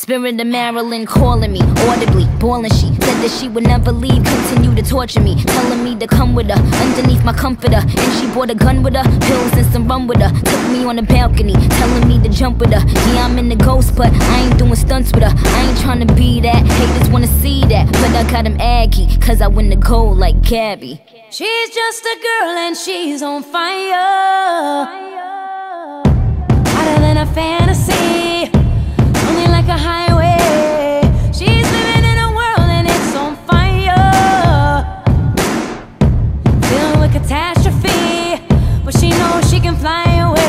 Spirit of Marilyn calling me audibly, bawling. She said that she would never leave, continue to torture me, telling me to come with her underneath my comforter. And she brought a gun with her, pills and some rum with her. Took me on the balcony, telling me to jump with her. Yeah, I'm in the ghost, but I ain't doing stunts with her. I ain't trying to be that. Haters wanna see that, but I got them aggy, cause I win the gold like Gabby. She's just a girl and she's on fire. Hotter than a fantasy. catastrophe, but she knows she can fly away.